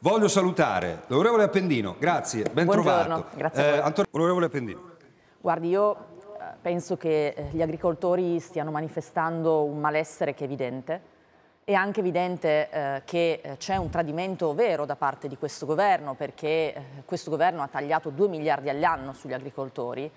Voglio salutare l'onorevole Appendino, grazie, ben Buongiorno, trovato. grazie voi. Antonio, onorevole Appendino. Guardi, io eh, penso che eh, gli agricoltori stiano manifestando un malessere che è evidente. È anche evidente eh, che eh, c'è un tradimento vero da parte di questo governo perché eh, questo governo ha tagliato 2 miliardi all'anno sugli agricoltori.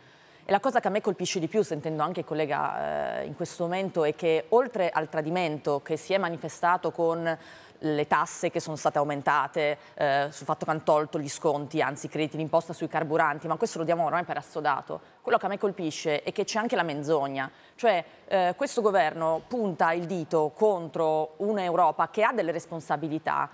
E la cosa che a me colpisce di più, sentendo anche il collega eh, in questo momento, è che oltre al tradimento che si è manifestato con le tasse che sono state aumentate, eh, sul fatto che hanno tolto gli sconti, anzi i crediti d'imposta sui carburanti, ma questo lo diamo ormai per assodato. Quello che a me colpisce è che c'è anche la menzogna, cioè eh, questo governo punta il dito contro un'Europa che ha delle responsabilità,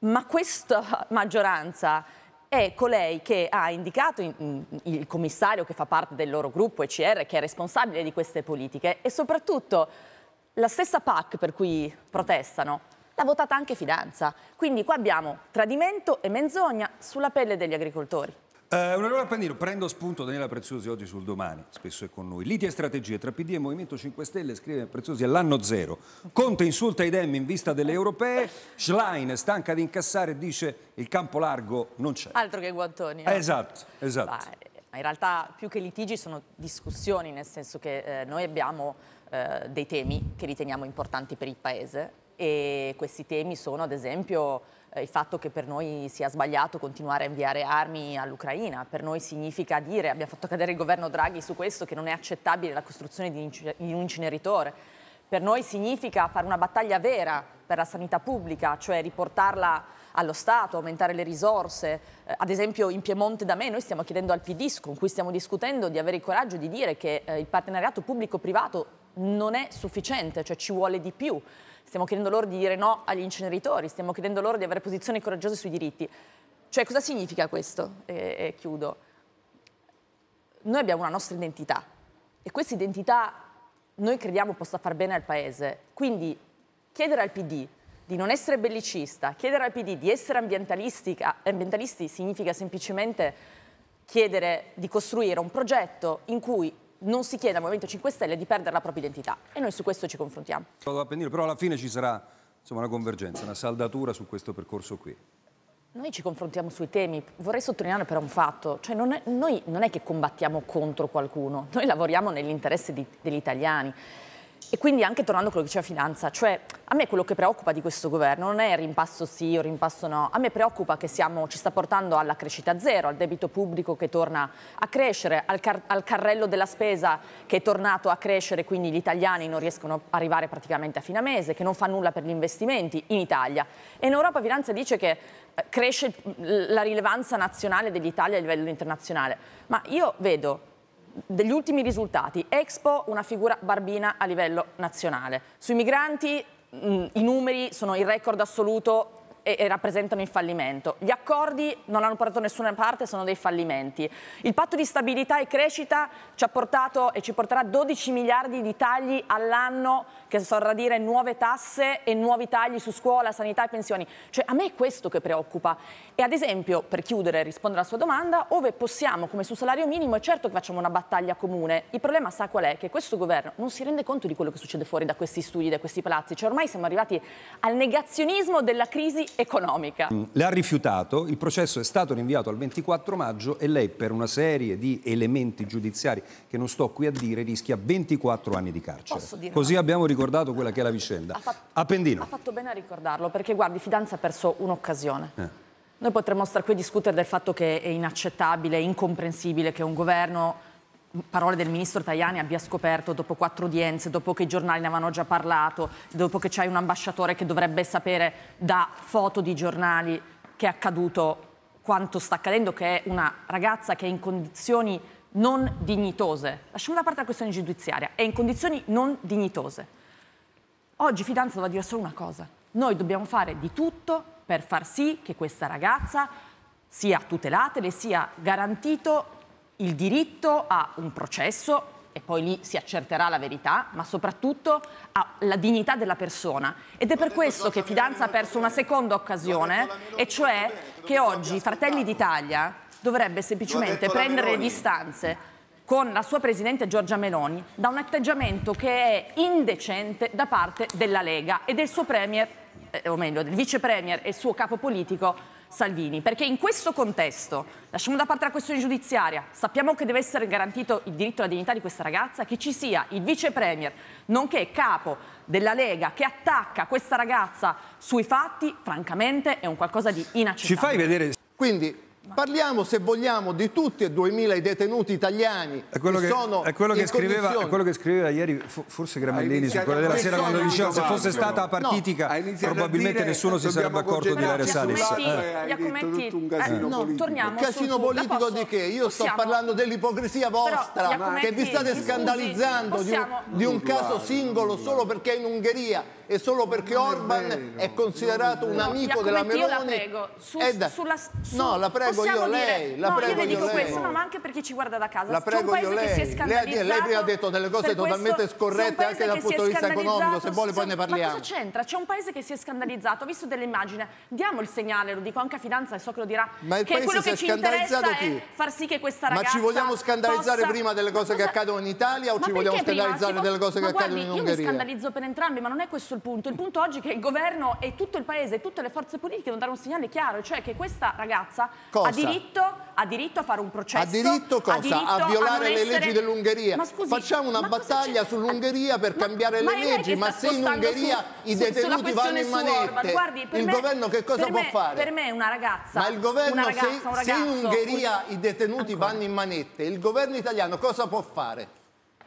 ma questa maggioranza è colei che ha indicato il commissario che fa parte del loro gruppo ECR, che è responsabile di queste politiche e soprattutto la stessa PAC per cui protestano l'ha votata anche Fidanza. Quindi qua abbiamo tradimento e menzogna sulla pelle degli agricoltori. Eh, onorevole Appendino, prendo spunto Daniela Preziosi oggi sul domani, spesso è con noi. Liti e strategie tra PD e Movimento 5 Stelle, scrive Preziosi, all'anno zero. Conte insulta i Dem in vista delle europee, Schlein stanca di incassare e dice il campo largo non c'è. Altro che Guantoni. Eh, esatto, esatto. Ma in realtà più che litigi sono discussioni, nel senso che eh, noi abbiamo eh, dei temi che riteniamo importanti per il Paese e questi temi sono ad esempio il fatto che per noi sia sbagliato continuare a inviare armi all'Ucraina, per noi significa dire, abbiamo fatto cadere il governo Draghi su questo, che non è accettabile la costruzione di un inceneritore, per noi significa fare una battaglia vera per la sanità pubblica, cioè riportarla allo Stato, aumentare le risorse. Eh, ad esempio in Piemonte da me noi stiamo chiedendo al PD, con cui stiamo discutendo, di avere il coraggio di dire che eh, il partenariato pubblico-privato non è sufficiente, cioè ci vuole di più. Stiamo chiedendo loro di dire no agli inceneritori, stiamo chiedendo loro di avere posizioni coraggiose sui diritti. Cioè cosa significa questo? E, e chiudo. Noi abbiamo una nostra identità e questa identità noi crediamo possa far bene al Paese. Quindi chiedere al PD di non essere bellicista, chiedere al PD di essere ambientalisti significa semplicemente chiedere di costruire un progetto in cui non si chiede al Movimento 5 Stelle di perdere la propria identità e noi su questo ci confrontiamo. Però alla fine ci sarà insomma, una convergenza, una saldatura su questo percorso qui. Noi ci confrontiamo sui temi, vorrei sottolineare però un fatto, cioè non è, noi non è che combattiamo contro qualcuno, noi lavoriamo nell'interesse degli italiani. E quindi anche tornando a quello che diceva Finanza, cioè a me quello che preoccupa di questo governo non è rimpasto sì o rimpasto no, a me preoccupa che siamo, ci sta portando alla crescita zero, al debito pubblico che torna a crescere, al, car al carrello della spesa che è tornato a crescere, quindi gli italiani non riescono ad arrivare praticamente a fine mese, che non fa nulla per gli investimenti in Italia. E in Europa Finanza dice che eh, cresce la rilevanza nazionale dell'Italia a livello internazionale, ma io vedo degli ultimi risultati, Expo una figura barbina a livello nazionale. Sui migranti mh, i numeri sono il record assoluto e, rappresentano il fallimento. Gli accordi non hanno portato nessuna parte, sono dei fallimenti. Il patto di stabilità e crescita ci ha portato e ci porterà 12 miliardi di tagli all'anno, che vorrà dire nuove tasse e nuovi tagli su scuola, sanità e pensioni. Cioè a me è questo che preoccupa. E ad esempio, per chiudere e rispondere alla sua domanda, ove possiamo, come sul salario minimo, è certo che facciamo una battaglia comune. Il problema sa qual è? Che questo governo non si rende conto di quello che succede fuori da questi studi, da questi palazzi. Cioè ormai siamo arrivati al negazionismo della crisi economica. Mm, le ha rifiutato, il processo è stato rinviato al 24 maggio e lei per una serie di elementi giudiziari che non sto qui a dire rischia 24 anni di carcere. Così abbiamo ricordato quella che è la vicenda. Ha fatto, Appendino. Ha fatto bene a ricordarlo perché guardi, Fidanza ha perso un'occasione. Eh. Noi potremmo stare qui a discutere del fatto che è inaccettabile, incomprensibile che un governo parole del ministro Tajani abbia scoperto dopo quattro udienze, dopo che i giornali ne avevano già parlato, dopo che c'è un ambasciatore che dovrebbe sapere da foto di giornali che è accaduto quanto sta accadendo, che è una ragazza che è in condizioni non dignitose. Lasciamo da parte la questione giudiziaria, è in condizioni non dignitose. Oggi Fidanza doveva dire solo una cosa. Noi dobbiamo fare di tutto per far sì che questa ragazza sia tutelata e le sia garantito il diritto a un processo e poi lì si accerterà la verità, ma soprattutto alla dignità della persona. Ed è per questo che Fidanza ha perso una seconda occasione, e cioè che oggi Fratelli d'Italia dovrebbe semplicemente prendere le distanze con la sua Presidente Giorgia Meloni da un atteggiamento che è indecente da parte della Lega e del suo Premier eh, o meglio, del vice premier e suo capo politico Salvini, perché in questo contesto, lasciamo da parte la questione giudiziaria, sappiamo che deve essere garantito il diritto alla dignità di questa ragazza, che ci sia il vice premier, nonché capo della Lega, che attacca questa ragazza sui fatti, francamente è un qualcosa di inaccettabile. Ci fai vedere... Quindi Parliamo, se vogliamo, di tutti e 2.000 i detenuti italiani è quello che, che sono è quello che, scriveva, è quello che scriveva ieri, forse Gramellini, su quella della sera, quando diceva se fosse stata partitica no, probabilmente dire, nessuno si sarebbe accorto di Ilaria Salis. Eh. Jacometti, eh, no, torniamo Casino politico posso, di che? Io possiamo, sto parlando dell'ipocrisia vostra, che vi state scandalizzando scusi, di, un, caso singolo solo perché in Ungheria e solo perché Orban è considerato un amico della Meloni. Io la prego, su, da... sulla, su, no, la prego io lei, la no, prego io le dico lei. questo, no, ma anche per chi ci guarda da casa. La prego io lei. lei. Lei prima ha detto delle cose totalmente scorrette anche dal punto di vista economico, se vuole poi ne parliamo. Ma cosa c'entra? C'è un paese che si è scandalizzato, ho visto delle immagini, diamo il segnale, lo dico anche a Fidanza e so che lo dirà, ma il che quello che ci interessa chi? è far sì che questa ragazza Ma ci vogliamo scandalizzare prima delle cose che accadono in Italia o ci vogliamo scandalizzare delle cose che accadono in Ungheria? Io mi scandalizzo per entrambi, ma non è questo il punto. Il punto oggi è che il governo e tutto il paese e tutte le forze politiche devono dare un segnale chiaro, cioè che questa ragazza ha diritto ha diritto a fare un processo. Ha diritto cosa? Ha diritto a violare a le essere... leggi dell'Ungheria. Facciamo una battaglia sull'Ungheria per ma, cambiare ma le leggi, ma se in Ungheria su, i detenuti vanno in manette, Guardi, il me, governo che cosa può me, fare? Per me una ragazza, ma il governo, ragazza, se, ragazzo, se in Ungheria un... i detenuti Ancora. vanno in manette, il governo italiano cosa può fare?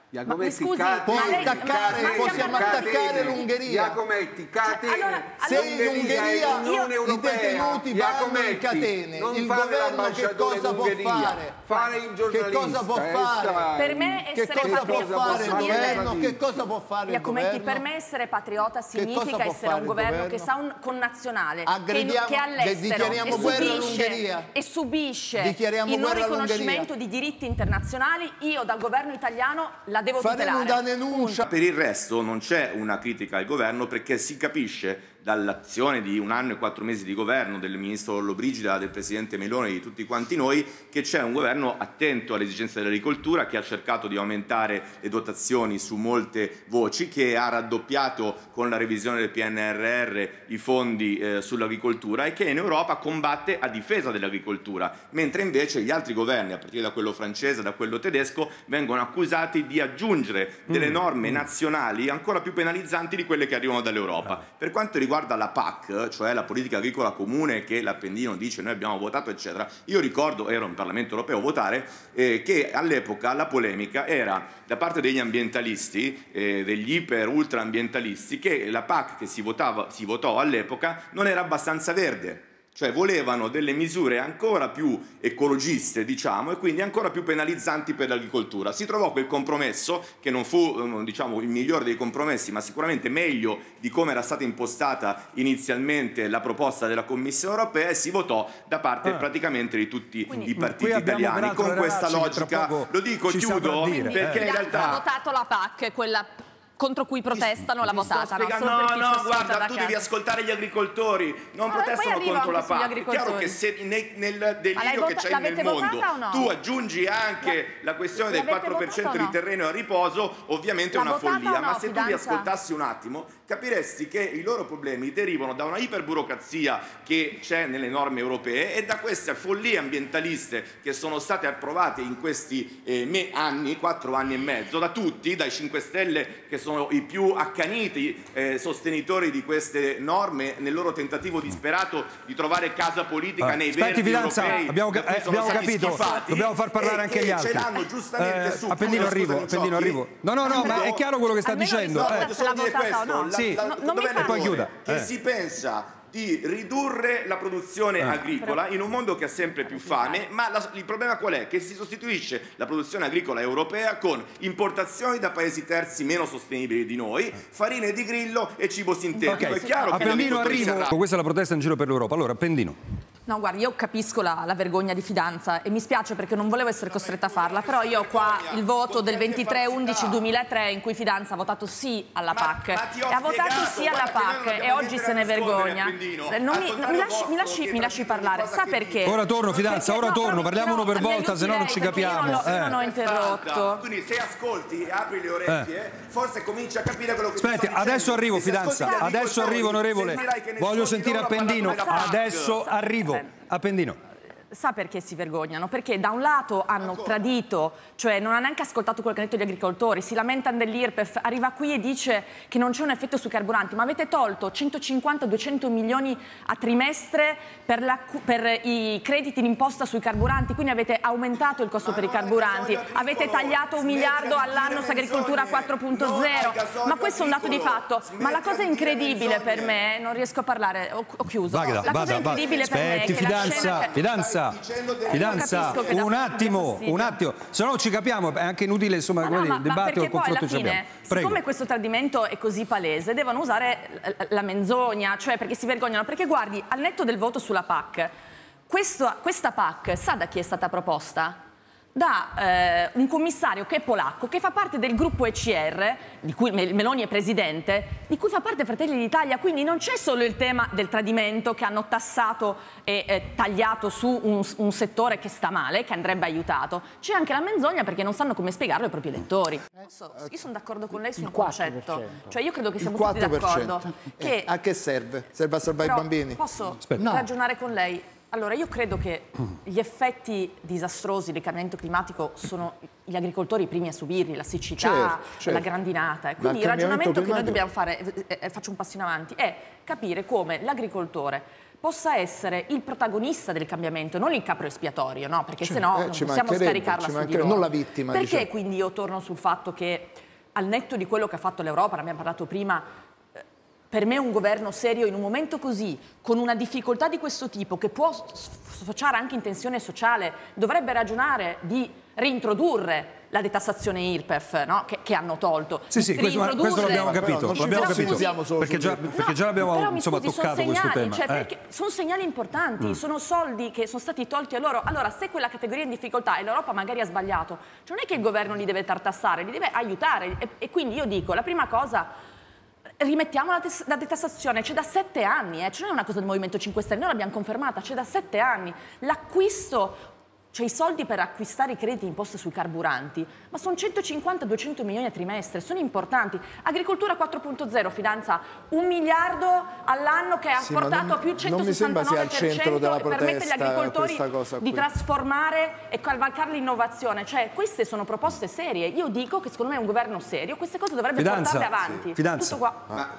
Iacometti, scusi, può attaccare, ma, ma possiamo attaccare l'Ungheria. Iacometti, catene. Allora, se in Ungheria i detenuti vanno in catene, il governo che cosa può fare? Fare il giornalista. Che cosa può fare? Per me essere che cosa può fare il governo? Che cosa può fare il governo? per me essere patriota significa essere un governo che sa un connazionale che, che all'estero e subisce, e subisce il non riconoscimento di diritti internazionali, io dal governo italiano la devo Faremo tutelare. una denuncia. Per il resto non c'è una critica al governo perché si capisce dall'azione di un anno e quattro mesi di governo del ministro Lollobrigida, del presidente Meloni e di tutti quanti noi, che c'è un governo attento alle esigenze dell'agricoltura, che ha cercato di aumentare le dotazioni su molte voci, che ha raddoppiato con la revisione del PNRR i fondi eh, sull'agricoltura e che in Europa combatte a difesa dell'agricoltura, mentre invece gli altri governi, a partire da quello francese, da quello tedesco, vengono accusati di aggiungere delle mm. norme nazionali ancora più penalizzanti di quelle che arrivano dall'Europa. Per quanto riguarda riguarda la PAC, cioè la politica agricola comune che l'Appendino dice noi abbiamo votato eccetera, io ricordo, ero in Parlamento europeo a votare, eh, che all'epoca la polemica era da parte degli ambientalisti, eh, degli iper ultra ambientalisti, che la PAC che si, votava, si votò all'epoca non era abbastanza verde cioè volevano delle misure ancora più ecologiste, diciamo, e quindi ancora più penalizzanti per l'agricoltura. Si trovò quel compromesso, che non fu ehm, diciamo, il migliore dei compromessi, ma sicuramente meglio di come era stata impostata inizialmente la proposta della Commissione europea, e si votò da parte ah. praticamente di tutti quindi, i partiti italiani. Con questa logica, lo dico, chiudo, perché in realtà... Ha votato la PAC, quella contro cui protestano l'ha votata. No, no, no guarda, tu devi ascoltare gli agricoltori, non ma protestano contro la PAC. È chiaro che se nel, nel delirio che c'è nel mondo no? tu aggiungi anche la, la questione del 4% di terreno a riposo, ovviamente è una follia, ma se tu li ascoltassi un attimo capiresti che i loro problemi derivano da una iperburocrazia che c'è nelle norme europee e da queste follie ambientaliste che sono state approvate in questi eh, anni, quattro anni e mezzo, da tutti, dai 5 Stelle che sono i più accaniti eh, sostenitori di queste norme nel loro tentativo disperato di trovare casa politica ah, nei verdi Fidanza, europei. Abbiamo, eh, abbiamo capito, schifati, dobbiamo far parlare anche gli altri. Ce l'hanno giustamente eh, su. Appendino arrivo, Appendino arrivo. No, no, no, ma è chiaro quello che sta dicendo. No, eh. solo dire questo, no. la, sì. la, no, non mi chiuda. Che eh. si pensa di ridurre la produzione ah. agricola in un mondo che ha sempre più fame, ma la, il problema qual è? Che si sostituisce la produzione agricola europea con importazioni da paesi terzi meno sostenibili di noi, farine di grillo e cibo sintetico. Okay. È chiaro a che Pendino arrivo. Questa è la protesta in giro per l'Europa. Allora, Pendino. No, guardi, io capisco la, la, vergogna di fidanza e mi spiace perché non volevo essere costretta a farla, però io ho qua il voto del 23-11-2003 in cui fidanza ha votato sì alla PAC e ha votato sì alla PAC e oggi se ne vergogna. Non mi, non mi, lasci, mi, lasci, mi, lasci, parlare, sa perché? Ora torno fidanza, ora torno, parliamo uno per volta, se no non ci capiamo. Io non, eh. non ho interrotto. Quindi se ascolti, apri le orecchie, eh. forse cominci a capire quello che Aspetti, adesso arrivo fidanza, adesso arrivo onorevole, voglio sentire Appendino, adesso arrivo. Appendino sa perché si vergognano? Perché da un lato hanno tradito, cioè non hanno neanche ascoltato quello che hanno detto gli agricoltori, si lamentano dell'IRPEF, arriva qui e dice che non c'è un effetto sui carburanti, ma avete tolto 150-200 milioni a trimestre per, la, per i crediti d'imposta sui carburanti, quindi avete aumentato il costo ma per i carburanti, avete tagliato un miliardo all'anno su agricoltura 4.0, ma questo è un dato di fatto. Ma la cosa incredibile per me, non riesco a parlare, ho, ho chiuso, vada, la cosa vada, incredibile vada. per me è che fidanza, la scena... Fidanza, fidanza, un attimo, un attimo, se no ci capiamo, è anche inutile insomma, ma no, il dibattito, il confronto ci abbiamo. Siccome questo tradimento è così palese, devono usare la menzogna, cioè perché si vergognano, perché guardi, al netto del voto sulla PAC, questo, questa PAC sa da chi è stata proposta? Da eh, un commissario che è polacco, che fa parte del gruppo ECR, di cui Meloni è presidente, di cui fa parte Fratelli d'Italia, quindi non c'è solo il tema del tradimento che hanno tassato e eh, tagliato su un, un, settore che sta male, che andrebbe aiutato, c'è anche la menzogna perché non sanno come spiegarlo ai propri elettori. io sono d'accordo con lei su un concetto, cioè io credo che siamo tutti d'accordo. Eh, a che serve? Serve a salvare i bambini? Posso Aspetta. ragionare con lei? Allora, io credo che gli effetti disastrosi del cambiamento climatico sono gli agricoltori i primi a subirli, la siccità, certo, certo. la grandinata. E quindi il ragionamento che noi dobbiamo fare, eh, eh, faccio un passo in avanti, è capire come l'agricoltore possa essere il protagonista del cambiamento, non il capro espiatorio, no? Perché se no eh, non possiamo scaricarla su di loro. Non la vittima. Perché diciamo. quindi io torno sul fatto che al netto di quello che ha fatto l'Europa, ne abbiamo parlato prima, per me un governo serio in un momento così, con una difficoltà di questo tipo, che può sfociare anche in tensione sociale, dovrebbe ragionare di reintrodurre la detassazione IRPEF no? che, che, hanno tolto. Sì, sì, questo, questo l'abbiamo capito, l'abbiamo capito perché già, perché già l'abbiamo insomma, scusi, toccato segnali, questo tema. Cioè, eh. Sono segnali importanti, mm. sono soldi che sono stati tolti a loro. Allora, se quella categoria è in difficoltà e l'Europa magari ha sbagliato, cioè non è che il governo li deve tartassare, li deve aiutare. E, e quindi io dico, la prima cosa rimettiamo la, la detassazione, c'è da sette anni, eh. cioè non è una cosa del Movimento 5 Stelle, noi l'abbiamo confermata, c'è da sette anni. L'acquisto cioè i soldi per acquistare i crediti imposti sui carburanti, ma sono 150-200 milioni a trimestre, sono importanti. Agricoltura 4.0 finanza un miliardo all'anno che ha sì, portato a più 169% della e permette agli agricoltori di trasformare e cavalcare l'innovazione. Cioè queste sono proposte serie. Io dico che secondo me è un governo serio, queste cose dovrebbe fidanza, portarle avanti. Sì. Fidanza. Tutto qua. Ma,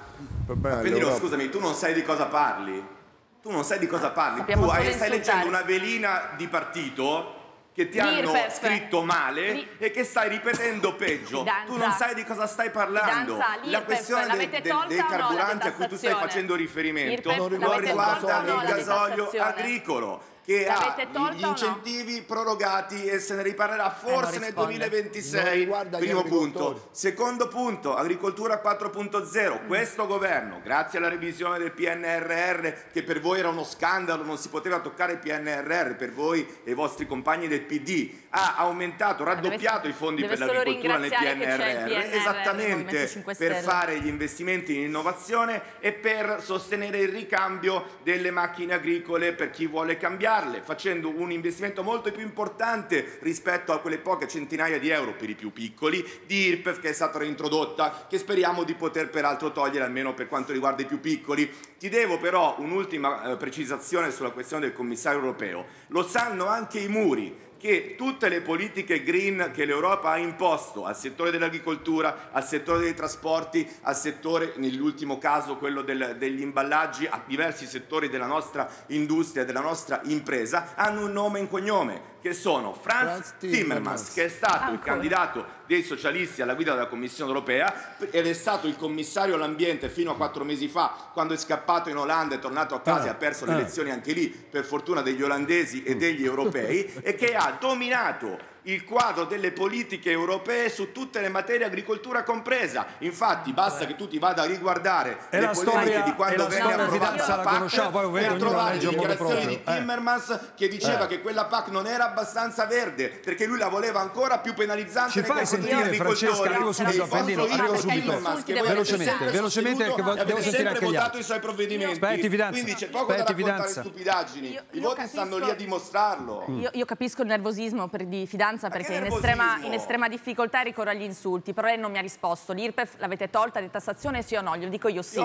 Appendino, scusami, tu non sai di cosa parli? Tu non sai di cosa parli, Sappiamo tu hai, stai leggendo una velina di partito che ti hanno scritto male e che stai ripetendo peggio. Tu non sai di cosa stai parlando. La questione del, dei carburanti no, a cui tu stai facendo riferimento non riguarda il gasolio agricolo che ha gli incentivi no? prorogati e se ne riparlerà eh, forse eh, nel 2026. Primo punto. Secondo punto, agricoltura 4.0. Mm. Questo governo, grazie alla revisione del PNRR, che per voi era uno scandalo, non si poteva toccare il PNRR, per voi e i vostri compagni del PD, ha aumentato, raddoppiato deve, i fondi per l'agricoltura nel PNRR, PNRR, esattamente per fare gli investimenti in innovazione e per sostenere il ricambio delle macchine agricole per chi vuole cambiare farle facendo un investimento molto più importante rispetto a quelle poche centinaia di euro per i più piccoli di IRPEF che è stata reintrodotta, che speriamo di poter peraltro togliere almeno per quanto riguarda i più piccoli. Ti devo però un'ultima eh, precisazione sulla questione del commissario europeo. Lo sanno anche i muri che tutte le politiche green che l'Europa ha imposto al settore dell'agricoltura, al settore dei trasporti, al settore, nell'ultimo caso quello del, degli imballaggi, a diversi settori della nostra industria, della nostra impresa, hanno un nome e un cognome che sono Franz, Franz Timmermans, che è stato Ancora. il candidato dei socialisti alla guida della Commissione europea ed è stato il commissario all'ambiente fino a quattro mesi fa, quando è scappato in Olanda, è tornato a casa ah, e ha perso ah. le elezioni anche lì, per fortuna degli olandesi e degli europei, e che ha dominato il quadro delle politiche europee su tutte le materie agricoltura compresa. Infatti basta che tu ti vada a riguardare e le politiche storia, di quando venne approvata la PAC la poi per trovare le dichiarazioni di eh. Timmermans eh. che diceva eh. che quella PAC non era abbastanza verde perché lui la voleva ancora più penalizzante Ci fai sentire Francesca, arrivo subito, Appendino, arrivo subito. Velocemente, velocemente perché devo sentire anche gli altri. i suoi provvedimenti. Aspetti fidanza. Quindi c'è poco da raccontare stupidaggini. I voti stanno lì a dimostrarlo. Io capisco il nervosismo di fidanza perché in estrema, in estrema difficoltà ricorre agli insulti, però lei non mi ha risposto. L'IRPEF l'avete tolta di tassazione sì o no? Glielo dico io sì.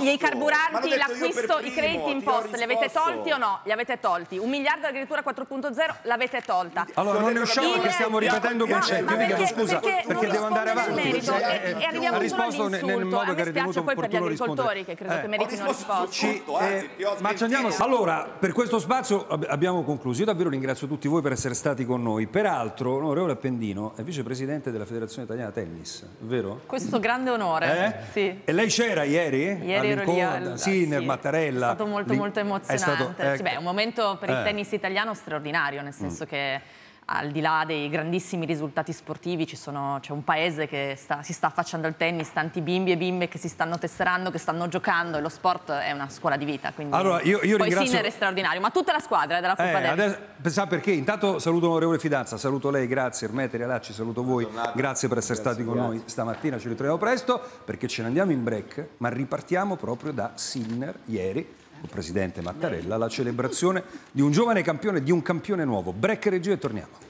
I carburanti, l'acquisto, i crediti imposti, li avete tolti o no? Li avete tolti. Un miliardo addirittura 4.0 l'avete tolta. Allora non ne usciamo perché stiamo ripetendo concetti. Io vi chiedo scusa perché devo andare avanti. E arriviamo ha risposto nel modo che ritenuto poi per gli agricoltori che credo che meritino risposta. Ma ci andiamo. Allora, per questo spazio abbiamo concluso. Io davvero ringrazio tutti voi per essere stati con noi. Peraltro, l'onorevole Appendino è vicepresidente della Federazione Italiana Tennis, vero? Questo grande onore. Eh? Sì. E lei c'era ieri? Ieri ero lì al, sì, nel Mattarella. È stato molto, molto emozionante. È, stato, ecco. sì, beh, è un momento per il eh. tennis italiano straordinario, nel senso mm. che al di là dei grandissimi risultati sportivi c'è un paese che sta, si sta affacciando al tennis, tanti bimbi e bimbe che si stanno tesserando, che stanno giocando e lo sport è una scuola di vita. Quindi allora, io, io poi ringrazio... Sinner è straordinario, ma tutta la squadra è della Coppa eh, adesso, Sa perché? Intanto saluto l'onorevole Fidanza, saluto lei, grazie Ermete Realacci, saluto voi, grazie per essere grazie, stati con grazie. noi stamattina, ci ritroviamo presto perché ce ne andiamo in break, ma ripartiamo proprio da Sinner ieri presidente Mattarella, la celebrazione di un giovane campione, di un campione nuovo. Break regia e torniamo.